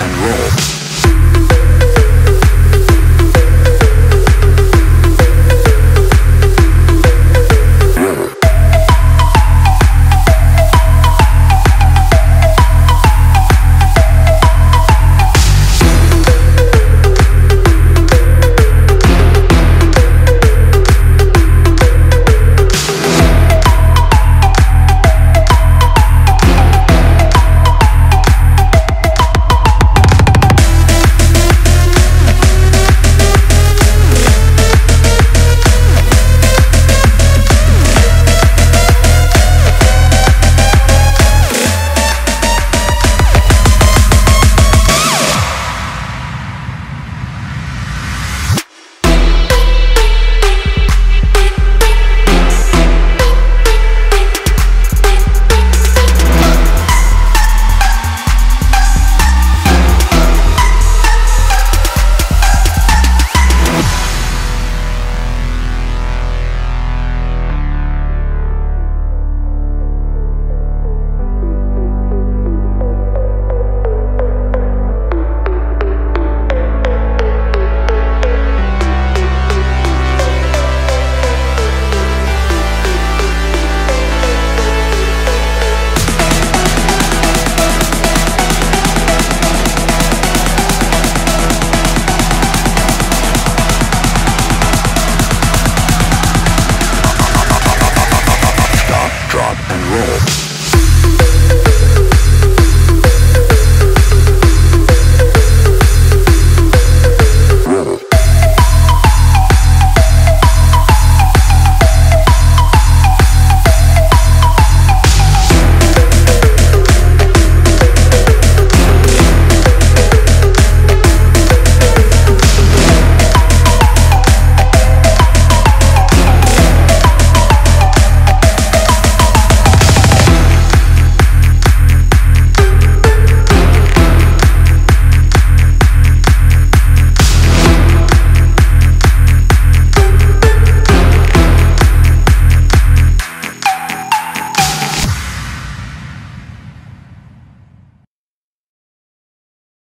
and roll.